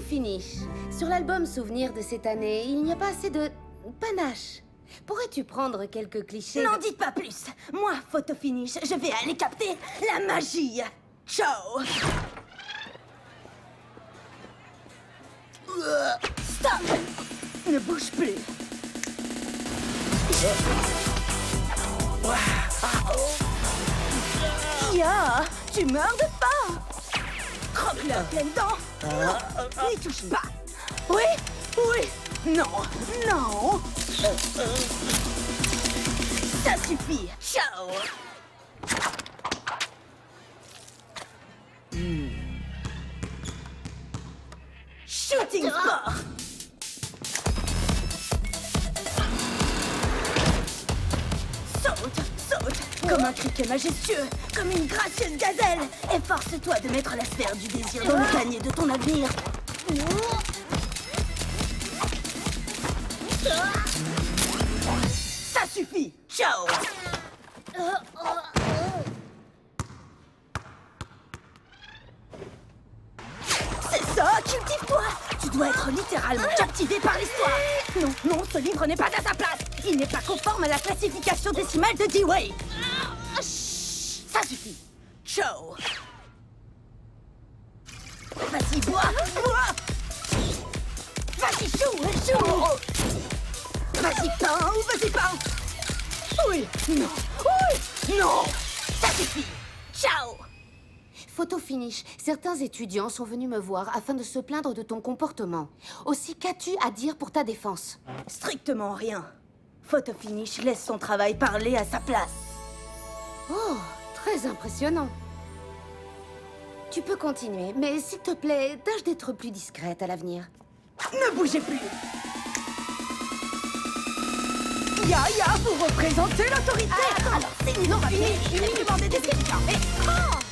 finish. Sur l'album Souvenir de cette année, il n'y a pas assez de panache. Pourrais-tu prendre quelques clichés N'en dites pas plus. Moi, photo finish, je vais aller capter la magie. Ciao. Stop Ne bouge plus. Ya, tu meurs de faim À pleine dent. Non, n'y touche pas. Oui Oui. Non Non. Ça suffit. Ciao. Shooting sport comme un criquet majestueux, comme une gracieuse gazelle. Efforce-toi de mettre la sphère du désir dans le panier de ton avenir. Ça suffit. Ciao. C'est ça, cultive-toi Tu dois être littéralement captivé par l'histoire Non, non, ce livre n'est pas à sa place Il n'est pas conforme à la classification décimale de D-Way Ça suffit. Ciao. Vas-y, bois Bois. Vas-y, chou Chou. Vas-y, pain ou vas-y, pain Oui Non. Oui Non. Ça suffit. Ciao. Photo finish. Certains étudiants sont venus me voir afin de se plaindre de ton comportement. Aussi, qu'as-tu à dire pour ta défense? Strictement rien. Photo finish laisse son travail parler à sa place. Oh, très impressionnant. Tu peux continuer, mais s'il te plaît, tâche d'être plus discrète à l'avenir. Ne bougez plus Ya, ya, vous représentez l'autorité Alors, c'est une vais demander des explications.